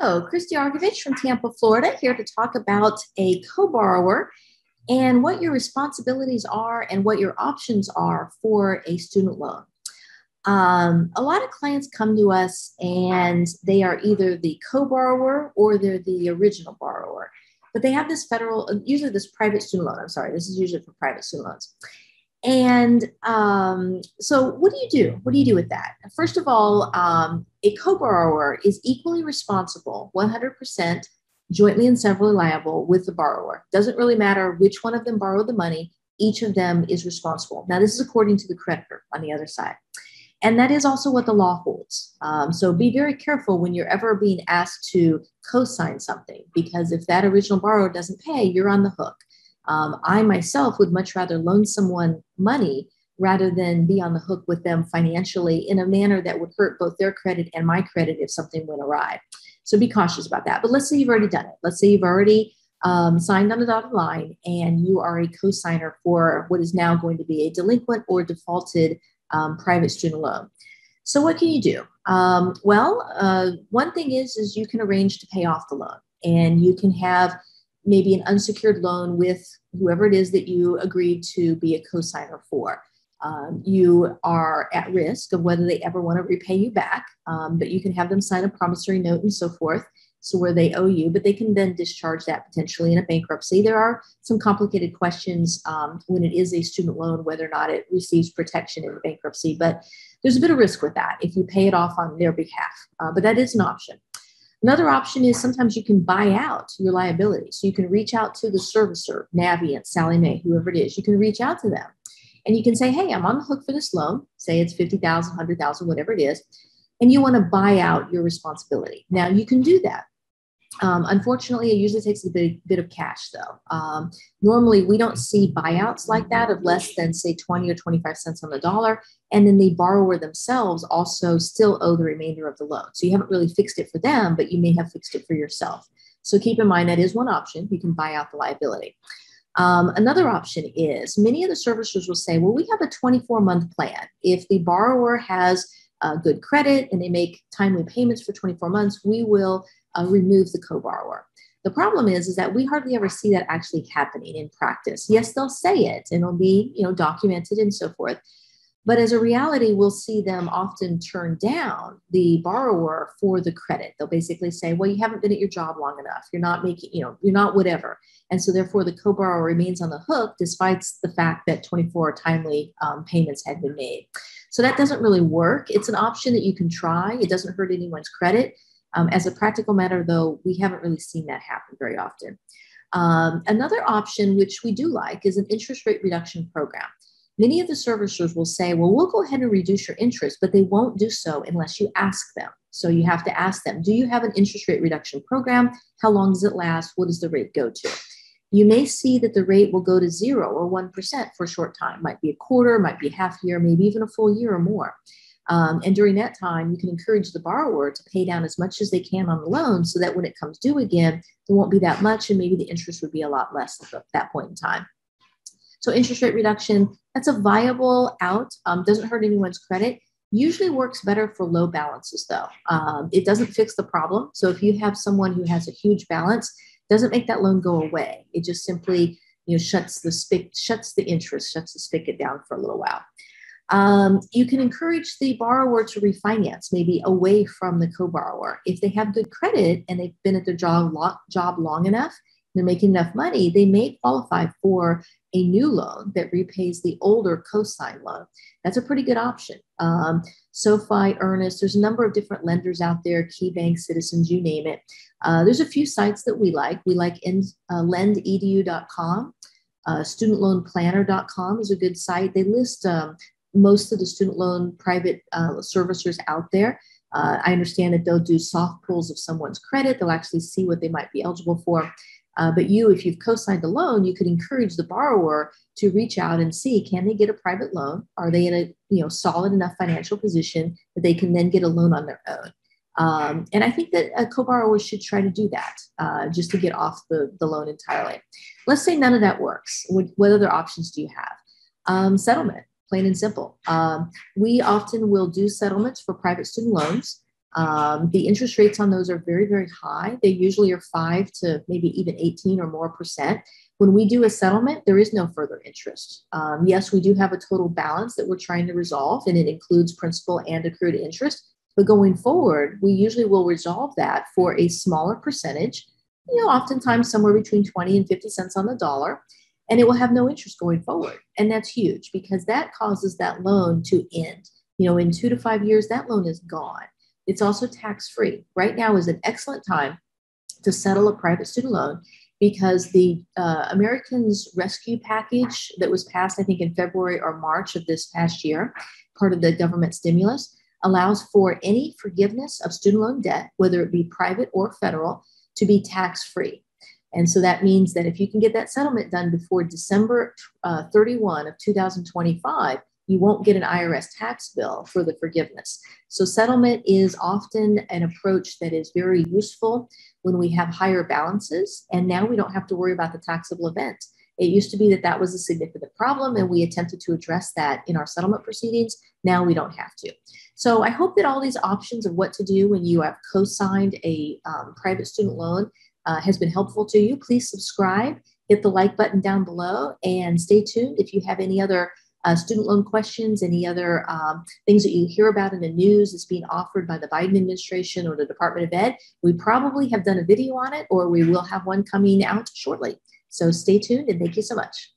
Hello, Christie Arkovich from Tampa, Florida, here to talk about a co borrower and what your responsibilities are and what your options are for a student loan. Um, a lot of clients come to us and they are either the co borrower or they're the original borrower, but they have this federal, usually this private student loan. I'm sorry, this is usually for private student loans. And um, so, what do you do? What do you do with that? First of all, um, a co borrower is equally responsible, 100% jointly and severally liable with the borrower. Doesn't really matter which one of them borrowed the money, each of them is responsible. Now, this is according to the creditor on the other side. And that is also what the law holds. Um, so be very careful when you're ever being asked to co sign something, because if that original borrower doesn't pay, you're on the hook. Um, I myself would much rather loan someone money rather than be on the hook with them financially in a manner that would hurt both their credit and my credit if something went awry. So be cautious about that. But let's say you've already done it. Let's say you've already um, signed on the dotted line and you are a co signer for what is now going to be a delinquent or defaulted um, private student loan. So what can you do? Um, well, uh, one thing is is you can arrange to pay off the loan, and you can have maybe an unsecured loan with whoever it is that you agreed to be a co-signer for. Um, you are at risk of whether they ever want to repay you back, um, but you can have them sign a promissory note and so forth. So where they owe you, but they can then discharge that potentially in a bankruptcy. There are some complicated questions um, when it is a student loan, whether or not it receives protection in bankruptcy. But there's a bit of risk with that if you pay it off on their behalf. Uh, but that is an option. Another option is sometimes you can buy out your liability. So you can reach out to the servicer, Navient, Sallie Mae, whoever it is. You can reach out to them and you can say, hey, I'm on the hook for this loan. Say it's 50,000, 100,000, whatever it is. And you want to buy out your responsibility. Now you can do that. Um, unfortunately, it usually takes a bit, bit of cash, though. Um, normally, we don't see buyouts like that of less than, say, 20 or 25 cents on the dollar. And then the borrower themselves also still owe the remainder of the loan. So you haven't really fixed it for them, but you may have fixed it for yourself. So keep in mind that is one option. You can buy out the liability. Um, another option is many of the servicers will say, well, we have a 24 month plan. If the borrower has uh, good credit and they make timely payments for 24 months, we will uh, remove the co-borrower. The problem is, is that we hardly ever see that actually happening in practice. Yes, they'll say it and it'll be, you know, documented and so forth. But as a reality, we'll see them often turn down the borrower for the credit. They'll basically say, well, you haven't been at your job long enough. You're not making, you know, you're not whatever. And so therefore the co-borrower remains on the hook despite the fact that 24 timely um, payments had been made. So that doesn't really work. It's an option that you can try. It doesn't hurt anyone's credit. Um, as a practical matter, though, we haven't really seen that happen very often. Um, another option, which we do like, is an interest rate reduction program. Many of the servicers will say, well, we'll go ahead and reduce your interest, but they won't do so unless you ask them. So you have to ask them, do you have an interest rate reduction program? How long does it last? What does the rate go to? You may see that the rate will go to zero or 1% for a short time. Might be a quarter, might be a half year, maybe even a full year or more. Um, and during that time, you can encourage the borrower to pay down as much as they can on the loan so that when it comes due again, there won't be that much and maybe the interest would be a lot less at that point in time. So, interest rate reduction, that's a viable out, um, doesn't hurt anyone's credit. Usually works better for low balances, though. Um, it doesn't fix the problem. So, if you have someone who has a huge balance, doesn't make that loan go away. It just simply you know shuts the spigot, shuts the interest, shuts the spigot down for a little while. Um, you can encourage the borrower to refinance, maybe away from the co-borrower. If they have good credit and they've been at their job, job long enough, they're making enough money, they may qualify for a new loan that repays the older co-sign loan. That's a pretty good option. Um, SoFi, Earnest, there's a number of different lenders out there, KeyBank, Citizens, you name it. Uh, there's a few sites that we like. We like in, uh, lendedu.com. Uh, studentloanplanner.com is a good site. They list um, most of the student loan private uh, servicers out there. Uh, I understand that they'll do soft pulls of someone's credit. They'll actually see what they might be eligible for. Uh, but you, if you've co-signed a loan, you could encourage the borrower to reach out and see can they get a private loan? Are they in a you know solid enough financial position that they can then get a loan on their own? Um, and I think that a co-borrower should try to do that uh, just to get off the, the loan entirely. Let's say none of that works. What, what other options do you have? Um, settlement plain and simple. Um, we often will do settlements for private student loans. Um, the interest rates on those are very, very high. They usually are five to maybe even 18 or more percent. When we do a settlement, there is no further interest. Um, yes, we do have a total balance that we're trying to resolve, and it includes principal and accrued interest. But going forward, we usually will resolve that for a smaller percentage, you know, oftentimes somewhere between 20 and 50 cents on the dollar, and it will have no interest going forward. And that's huge because that causes that loan to end. You know, in two to five years, that loan is gone. It's also tax free. Right now is an excellent time to settle a private student loan because the uh, Americans Rescue Package that was passed, I think, in February or March of this past year, part of the government stimulus, allows for any forgiveness of student loan debt, whether it be private or federal, to be tax free. And so that means that if you can get that settlement done before December uh, 31 of 2025, you won't get an IRS tax bill for the forgiveness. So, settlement is often an approach that is very useful when we have higher balances. And now we don't have to worry about the taxable event. It used to be that that was a significant problem, and we attempted to address that in our settlement proceedings. Now we don't have to. So, I hope that all these options of what to do when you have co signed a um, private student loan uh, has been helpful to you. Please subscribe, hit the like button down below, and stay tuned if you have any other uh, student loan questions, any other um, things that you hear about in the news that's being offered by the Biden administration or the Department of Ed, we probably have done a video on it or we will have one coming out shortly. So stay tuned and thank you so much.